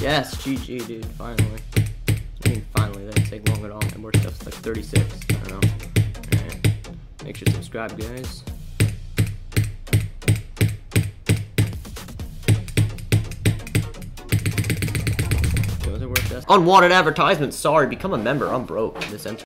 Yes, GG, dude. Finally. I mean, finally. That didn't take long at all. And we're just like 36. I don't know. Alright. Make sure to subscribe, guys. Unwanted advertisements. Sorry, become a member. I'm broke. This enter.